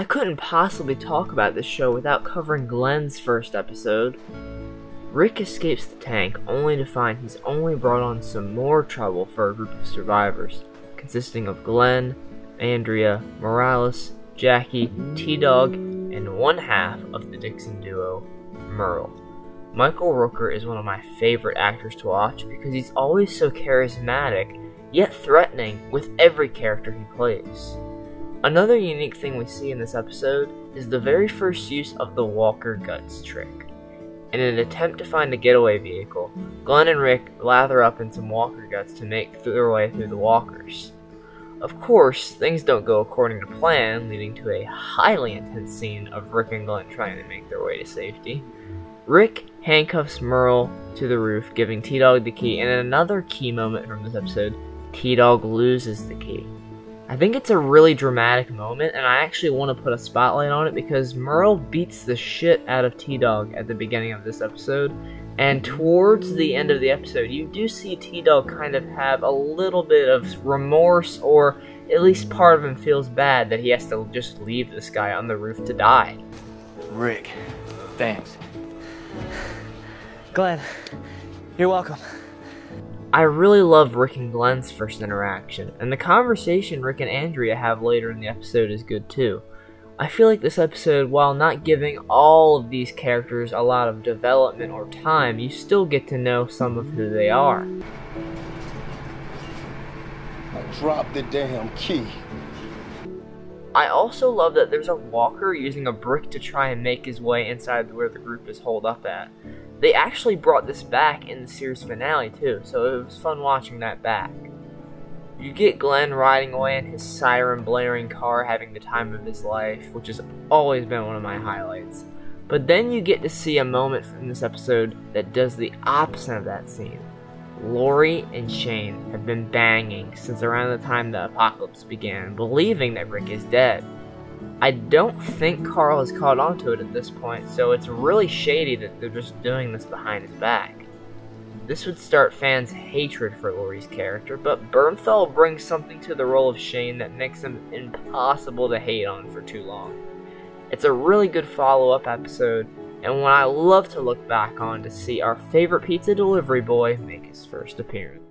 I couldn't possibly talk about this show without covering Glenn's first episode. Rick escapes the tank only to find he's only brought on some more trouble for a group of survivors, consisting of Glenn, Andrea, Morales, Jackie, T-Dog, and one half of the Dixon duo, Merle. Michael Rooker is one of my favorite actors to watch because he's always so charismatic, yet threatening with every character he plays. Another unique thing we see in this episode is the very first use of the Walker Guts trick. In an attempt to find a getaway vehicle, Glenn and Rick lather up in some Walker Guts to make their way through the Walkers. Of course, things don't go according to plan, leading to a highly intense scene of Rick and Glenn trying to make their way to safety. Rick handcuffs Merle to the roof, giving T Dog the key, and in another key moment from this episode, T Dog loses the key. I think it's a really dramatic moment, and I actually want to put a spotlight on it because Merle beats the shit out of T Dog at the beginning of this episode, and mm-hmm. towards the end of the episode, you do see T Dog kind of have a little bit of remorse, or at least part of him feels bad that he has to just leave this guy on the roof to die. Rick, thanks. Glenn, you're welcome. I really love Rick and Glenn's first interaction, and the conversation Rick and Andrea have later in the episode is good too. I feel like this episode, while not giving all of these characters a lot of development or time, you still get to know some of who they are. I dropped the damn key. I also love that there's a walker using a brick to try and make his way inside where the group is holed up at. They actually brought this back in the series finale too, so it was fun watching that back. You get Glenn riding away in his siren blaring car having the time of his life, which has always been one of my highlights. But then you get to see a moment from this episode that does the opposite of that scene. Lori and Shane have been banging since around the time the apocalypse began, believing that Rick is dead. I don't think Carl has caught on to it at this point, so it's really shady that they're just doing this behind his back. This would start fans' hatred for Lori's character, but Bernthal brings something to the role of Shane that makes him impossible to hate on for too long. It's a really good follow up episode, and one I love to look back on to see our favorite pizza delivery boy make his first appearance.